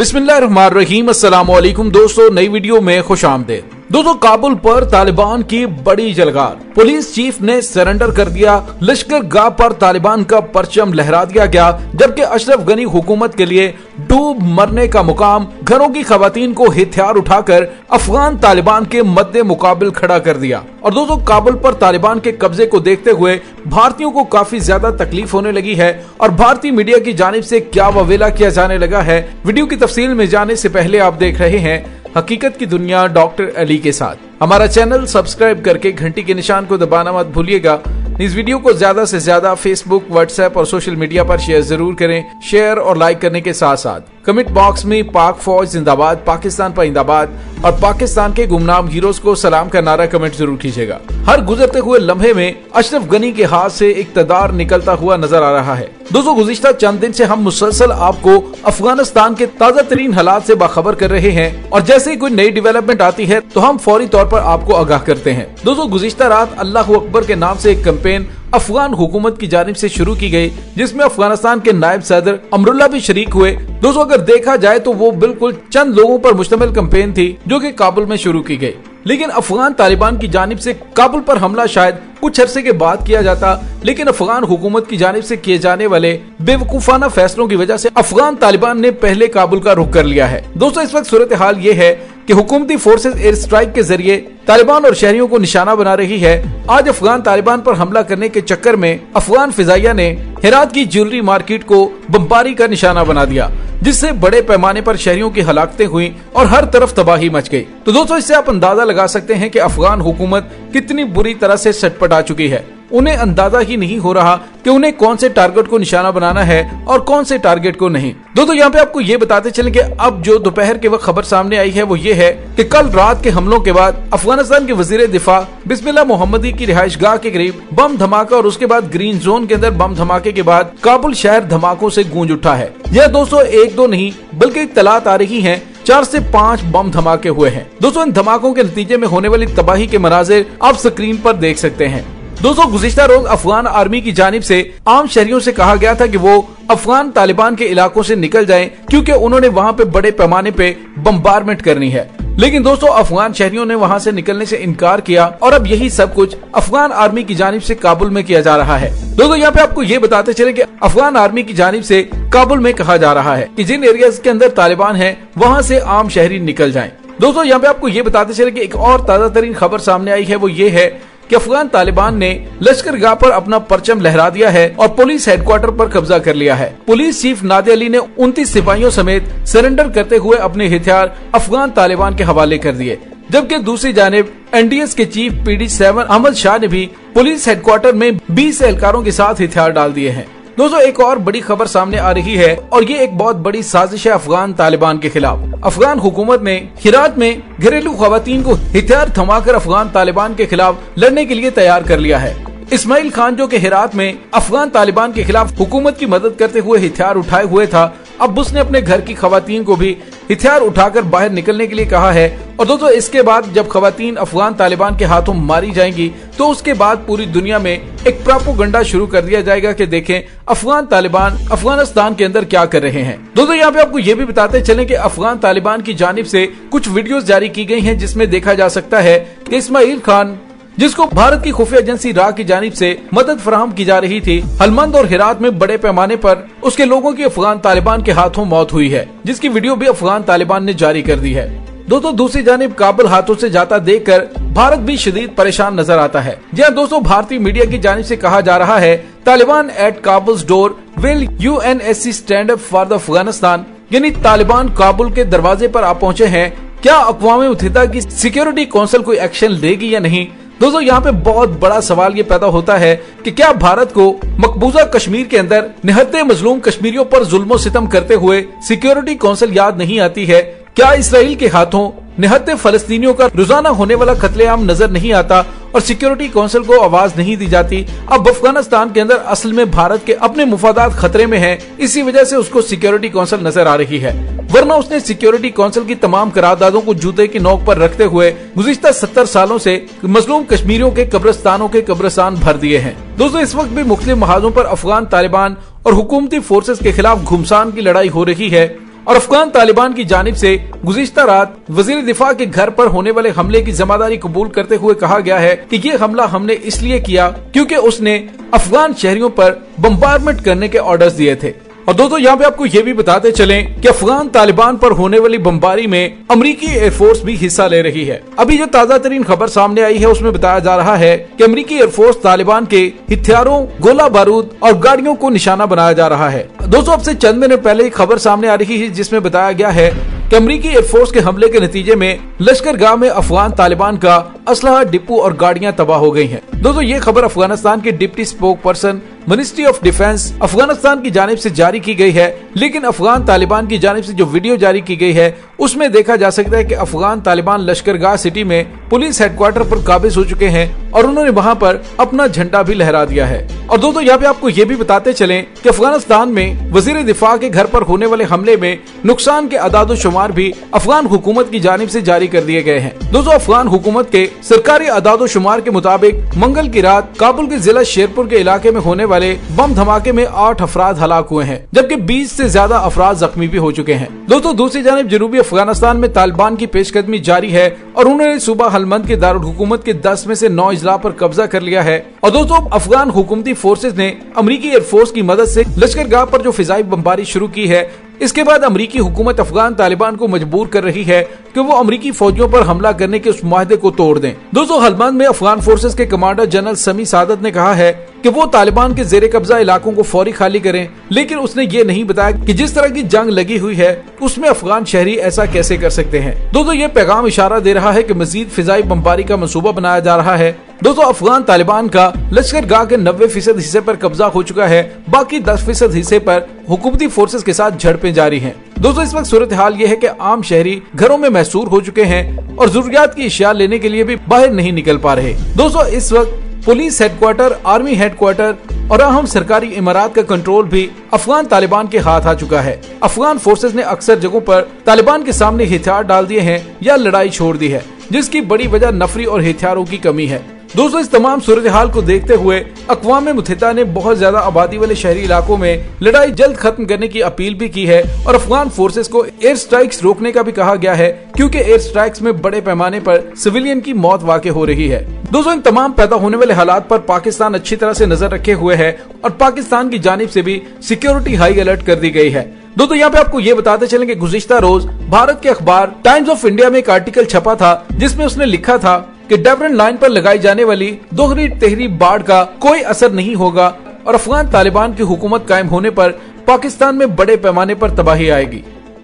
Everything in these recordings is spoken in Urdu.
بسم اللہ الرحمن الرحیم السلام علیکم دوستو نئی ویڈیو میں خوش آمدید۔ دوستو کابل پر طالبان کی بڑی جلگار۔ پولیس چیف نے سرنڈر کر دیا۔ لشکر گاہ پر طالبان کا پرچم لہرا دیا گیا، جبکہ اشرف غنی حکومت کے لیے ڈوب مرنے کا مقام، گھروں کی خواتین کو ہتھیار اٹھا کر افغان طالبان کے مد مقابل کھڑا کر دیا۔ اور دوستو کابل پر طالبان کے قبضے کو دیکھتے ہوئے بھارتیوں کو کافی زیادہ تکلیف ہونے لگی ہے۔ اور بھارتی میڈیا کی جانب سے کیا وویلا کیا جانے لگا ہے، ویڈیو کی تفصیل میں جانے سے پہلے آپ دیکھ رہے ہیں۔ حقیقت کی دنیا ڈاکٹر علی کے ساتھ۔ ہمارا چینل سبسکرائب کر کے گھنٹی کے نشان کو دبانا مت بھولیے گا۔ اس ویڈیو کو زیادہ سے زیادہ فیس بک، واٹس ایپ اور سوشل میڈیا پر شیئر ضرور کریں۔ شیئر اور لائک کرنے کے ساتھ ساتھ۔ کمنٹ باکس میں پاک فوج زندہ باد پاکستان پائندہ باد اور پاکستان کے گمنام ہیروز کو سلام کا نعرہ کمنٹ ضرور کیجیے گا۔ ہر گزرتے ہوئے لمحے میں اشرف گنی کے ہاتھ سے اقتدار نکلتا ہوا نظر آ رہا ہے۔ دوستو گزشتہ چند دن سے ہم مسلسل آپ کو افغانستان کے تازہ ترین حالات سے باخبر کر رہے ہیں اور جیسے ہی کوئی نئی ڈیولپمنٹ آتی ہے تو ہم فوری طور پر آپ کو آگاہ کرتے ہیں۔ دوستو گزشتہ رات اللہ اکبر کے نام سے ایک کمپین افغان حکومت کی جانب سے شروع کی گئی، جس میں افغانستان کے نائب صدر امراللہ بھی شریک ہوئے۔ دوستو، اگر دیکھا جائے تو وہ بالکل چند لوگوں پر مشتمل کمپین تھی جو کہ کابل میں شروع کی گئی۔ لیکن افغان طالبان کی جانب سے کابل پر حملہ شاید کچھ عرصے کے بعد کیا جاتا، لیکن افغان حکومت کی جانب سے کیے جانے والے بے وقوفانہ فیصلوں کی وجہ سے افغان طالبان نے پہلے کابل کا رخ کر لیا ہے۔ دوستو، اس وقت صورتحال یہ ہے کہ حکومتی فورسز ایئر سٹرائک کے ذریعے طالبان اور شہریوں کو نشانہ بنا رہی ہے۔ آج افغان طالبان پر حملہ کرنے کے چکر میں افغان فضائیہ نے ہرات کی جیولری مارکیٹ کو بمباری کا نشانہ بنا دیا، جس سے بڑے پیمانے پر شہریوں کی ہلاکتیں ہوئیں اور ہر طرف تباہی مچ گئی۔ تو دوستو، اس سے آپ اندازہ لگا سکتے ہیں کہ افغان حکومت کتنی بری طرح سے سٹ پٹا چکی ہے۔ انہیں اندازہ ہی نہیں ہو رہا کہ انہیں کون سے ٹارگٹ کو نشانہ بنانا ہے اور کون سے ٹارگٹ کو نہیں۔ دوستو یہاں پہ آپ کو یہ بتاتے چلیں کہ اب جو دوپہر کے وقت خبر سامنے آئی ہے وہ یہ ہے کہ کل رات کے حملوں کے بعد افغانستان کے وزیر دفاع بسم اللہ محمدی کی رہائش گاہ کے قریب بم دھماکہ اور اس کے بعد گرین زون کے اندر بم دھماکے کے بعد کابل شہر دھماکوں سے گونج اٹھا ہے۔ یہ دوستو ایک دو نہیں، بلکہ اطلاع آ رہی ہیں۔ چار سے پانچ بم دھماکے ہوئے ہیں۔ دوستو ان دھماکوں کے نتیجے میں ہونے والی تباہی کے مناظر آپ سکرین پر دیکھ سکتے ہیں۔ دوستو گزشتہ روز افغان آرمی کی جانب سے عام شہریوں سے کہا گیا تھا کہ وہ افغان طالبان کے علاقوں سے نکل جائیں کیونکہ انہوں نے وہاں پہ بڑے پیمانے پہ بمبارمنٹ کرنی ہے۔ لیکن دوستو، افغان شہریوں نے وہاں سے نکلنے سے انکار کیا اور اب یہی سب کچھ افغان آرمی کی جانب سے کابل میں کیا جا رہا ہے۔ دوستو، یہاں پہ آپ کو یہ بتاتے چلے کہ افغان آرمی کی جانب سے کابل میں کہا جا رہا ہے کہ جن ایریاز کے اندر طالبان ہیں، وہاں سے عام شہری نکل جائیں۔ دوستو، یہاں پہ آپ کو یہ بتاتے چلے کہ ایک اور تازہ ترین خبر سامنے آئی ہے، وہ یہ ہے کہ افغان طالبان نے لشکر گاہ پر اپنا پرچم لہرا دیا ہے اور پولیس ہیڈ کوارٹر پر قبضہ کر لیا ہے۔ پولیس چیف نادی علی نے انتیس سپاہیوں سمیت سرنڈر کرتے ہوئے اپنے ہتھیار افغان طالبان کے حوالے کر دیے۔ جبکہ دوسری جانب این ڈی ایس کے chief P D seven Ahmad Shah نے بھی پولیس ہیڈ کوارٹر میں بیس اہلکاروں کے ساتھ ہتھیار ڈال دیے ہیں۔ دوستو، ایک اور بڑی خبر سامنے آ رہی ہے اور یہ ایک بہت بڑی سازش ہے افغان طالبان کے خلاف۔ افغان حکومت نے ہرات میں گھریلو خواتین کو ہتھیار تھما کر افغان طالبان کے خلاف لڑنے کے لیے تیار کر لیا ہے۔ اسماعیل خان جو کہ ہرات میں افغان طالبان کے خلاف حکومت کی مدد کرتے ہوئے ہتھیار اٹھائے ہوئے تھا اب بس نے اپنے گھر کی خواتین کو بھی ہتھیار اٹھا کر باہر نکلنے کے لیے کہا ہے اور دوستو اس کے بعد جب خواتین افغان طالبان کے ہاتھوں ماری جائیں گی، تو اس کے بعد پوری دنیا میں ایک پراپوگنڈا شروع کر دیا جائے گا کہ دیکھیں افغان طالبان افغانستان کے اندر کیا کر رہے ہیں۔ دوستو یہاں پہ آپ کو یہ بھی بتاتے چلیں کہ افغان طالبان کی جانب سے کچھ ویڈیوز جاری کی گئی ہیں جس میں دیکھا جا سکتا ہے کہ اسماعیل خان جس کو بھارت کی خفیہ ایجنسی را کی جانب سے مدد فراہم کی جا رہی تھی، ہلمند اور ہرات میں بڑے پیمانے پر اس کے لوگوں کی افغان طالبان کے ہاتھوں موت ہوئی ہے، جس کی ویڈیو بھی افغان طالبان نے جاری کر دی ہے۔ دوستو دوسری جانب کابل ہاتھوں سے جاتا دیکھ کر بھارت بھی شدید پریشان نظر آتا ہے۔ جہاں دوستو بھارتی میڈیا کی جانب سے کہا جا رہا ہے، Taliban at Kabul's door will U N S C stand up for the Afghanistan یعنی طالبان کابل کے دروازے پر آ پہنچے ہیں۔ کیا اقوام متحدہ کی سیکیورٹی کونسل کوئی ایکشن لے گی یا نہیں؟ دوستو، یہاں پہ بہت بڑا سوال یہ پیدا ہوتا ہے کہ کیا بھارت کو مقبوضہ کشمیر کے اندر نہت مظلوم کشمیریوں پر ظلم و ستم کرتے ہوئے سیکیورٹی کونسل یاد نہیں آتی ہے؟ کیا اسرائیل کے ہاتھوں نہت فلسطینیوں کا روزانہ ہونے والا قتل عام نظر نہیں آتا اور سیکیورٹی کونسل کو آواز نہیں دی جاتی؟ اب افغانستان کے اندر اصل میں بھارت کے اپنے مفادات خطرے میں ہیں، اسی وجہ سے اس کو سیکیورٹی کونسل نظر آ رہی ہے۔ ورنہ اس نے سیکیورٹی کونسل کی تمام قراردادوں کو جوتے کی نوک پر رکھتے ہوئے گزشتہ ستر سالوں سے مظلوم کشمیریوں کے قبرستانوں کے قبرستان بھر دیے ہیں۔ دوستو، اس وقت بھی مختلف محاذوں پر افغان طالبان اور حکومتی فورسز کے خلاف گھمسان کی لڑائی ہو رہی ہے اور افغان طالبان کی جانب سے گزشتہ رات وزیر دفاع کے گھر پر ہونے والے حملے کی ذمہ داری قبول کرتے ہوئے کہا گیا ہے کہ یہ حملہ ہم نے اس لیے کیا کیونکہ اس نے افغان شہریوں پر بمبارمنٹ کرنے کے آرڈرز دیے تھے۔ اور دوستو یہاں پہ آپ کو یہ بھی بتاتے چلیں کہ افغان طالبان پر ہونے والی بمباری میں امریکی ایئر فورس بھی حصہ لے رہی ہے۔ ابھی جو تازہ ترین خبر سامنے آئی ہے، اس میں بتایا جا رہا ہے کہ امریکی ایئر فورس طالبان کے ہتھیاروں، گولہ بارود اور گاڑیوں کو نشانہ بنایا جا رہا ہے۔ دوستو، اب سے چند منٹ پہلے ایک خبر سامنے آ رہی ہے، جس میں بتایا گیا ہے کہ امریکی ایئر فورس کے حملے کے نتیجے میں لشکر گاہ میں افغان طالبان کا اسلحہ، ڈپو اور گاڑیاں تباہ ہو گئی ہیں۔ دوستو، یہ خبر افغانستان کے deputy spokesperson ministry of defence Afghanistan کی جانب سے جاری کی گئی ہے، لیکن افغان طالبان کی جانب سے جو ویڈیو جاری کی گئی ہے، اس میں دیکھا جا سکتا ہے کہ افغان طالبان لشکر گاہ سٹی میں پولیس ہیڈ کوارٹر پر قابض ہو چکے ہیں اور انہوں نے وہاں پر اپنا جھنڈا بھی لہرا دیا ہے۔ اور دوستو، یہاں پہ آپ کو یہ بھی بتاتے چلیں کہ افغانستان میں وزیر دفاع کے گھر پر ہونے والے حملے میں نقصان کے اداد و شمار بھی افغان حکومت کی جانب سے جاری کر دیے گئے ہیں۔ دوستو، افغان حکومت کے سرکاری اداد و شمار کے مطابق منگل کی رات کابل کے ضلع شیرپور کے علاقے میں ہونے والے بم دھماکے میں آٹھ افراد ہلاک ہوئے ہیں، جبکہ بیس سے زیادہ افراد زخمی بھی ہو چکے ہیں۔ دوستو، دوسری جانب جنوبی افغانستان میں طالبان کی پیش قدمی جاری ہے اور انہوں نے صوبہ ہلمند کے دارالحکومت کے دس میں سے نو اضلاع پر قبضہ کر لیا ہے۔ اور دوستو، افغان حکومتی فورسز نے امریکی ایئر فورس کی مدد سے لشکر گاہ پر جو فضائی بمباری شروع کی ہے اس کے بعد امریکی حکومت افغان طالبان کو مجبور کر رہی ہے کہ وہ امریکی فوجیوں پر حملہ کرنے کے اس معاہدے کو توڑ دیں۔ دوستو حلمان میں افغان فورسز کے کمانڈر جنرل سمی سعادت نے کہا ہے کہ وہ طالبان کے زیر قبضہ علاقوں کو فوری خالی کریں، لیکن اس نے یہ نہیں بتایا کہ جس طرح کی جنگ لگی ہوئی ہے، اس میں افغان شہری ایسا کیسے کر سکتے ہیں۔ دوستو، یہ پیغام اشارہ دے رہا ہے کہ مزید فضائی بمباری کا منصوبہ بنایا جا رہا ہے۔ دوستو افغان طالبان کا لشکر گاہ کے نوے فیصد حصے پر قبضہ ہو چکا ہے، باقی دس فیصد حصے پر حکومتی فورسز کے ساتھ جھڑپیں جاری ہیں۔ دوستو اس وقت صورتحال یہ ہے کہ عام شہری گھروں میں محصور ہو چکے ہیں اور ضروریات کی اشیاء لینے کے لیے بھی باہر نہیں نکل پا رہے۔ دوستو اس وقت police headquarter army headquarter اور اہم سرکاری امارات کا کنٹرول بھی افغان طالبان کے ہاتھ آ چکا ہے۔ افغان فورسز نے اکثر جگہوں پر طالبان کے سامنے ہتھیار ڈال دیے ہیں یا لڑائی چھوڑ دی ہے، جس کی بڑی وجہ نفری اور ہتھیاروں کی کمی ہے۔ دوستو، اس تمام صورتحال کو دیکھتے ہوئے اقوام متحدہ نے بہت زیادہ آبادی والے شہری علاقوں میں لڑائی جلد ختم کرنے کی اپیل بھی کی ہے اور افغان فورسز کو ایئر سٹرائکس روکنے کا بھی کہا گیا ہے کیونکہ ایئر سٹرائکس میں بڑے پیمانے پر سویلین کی موت واقع ہو رہی ہے۔ دوستو، ان تمام پیدا ہونے والے حالات پر پاکستان اچھی طرح سے نظر رکھے ہوئے ہے اور پاکستان کی جانب سے بھی سیکیورٹی ہائی الرٹ کر دی گئی ہے۔ دوستو، یہاں پہ آپ کو یہ بتاتے چلیں کہ گزشتہ روز بھارت کے اخبار ٹائمز آف انڈیا میں ایک آرٹیکل چھپا تھا جس میں اس نے لکھا تھا کہ ڈیورن لائن پر لگائی جانے والی دوہری تحری باڑ کا کوئی اثر نہیں ہوگا اور افغان طالبان کی حکومت قائم ہونے پر پاکستان میں بڑے پیمانے پر تباہی آئے گی۔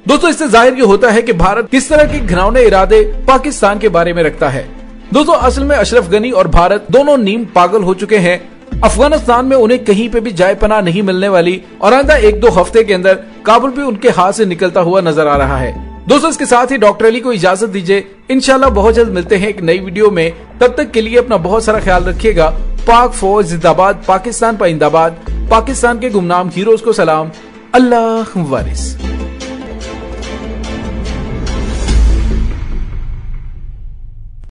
دوستو، اس سے ظاہر یہ ہوتا ہے کہ بھارت کس طرح کی گھناؤنے ارادے پاکستان کے بارے میں رکھتا ہے۔ دوستو، اصل میں اشرف غنی اور بھارت دونوں نیم پاگل ہو چکے ہیں۔ افغانستان میں انہیں کہیں پہ بھی جائے پناہ نہیں ملنے والی اور آئندہ ایک دو ہفتے کے اندر کابل بھی ان کے ہاتھ سے نکلتا ہوا نظر آ رہا ہے۔ دوستو، اس کے ساتھ ہی ڈاکٹر علی کو اجازت دیجیے انشاءاللہ بہت جلد ملتے ہیں ایک نئی ویڈیو میں۔ تب تک کے لیے اپنا بہت سارا خیال رکھیے گا۔ پاک فوج، زندہ باد پاکستان پائندہ باد پاکستان کے گمنام ہیروز کو سلام۔ اللہ وارث۔